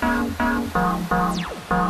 Bum, bum, bum, bum.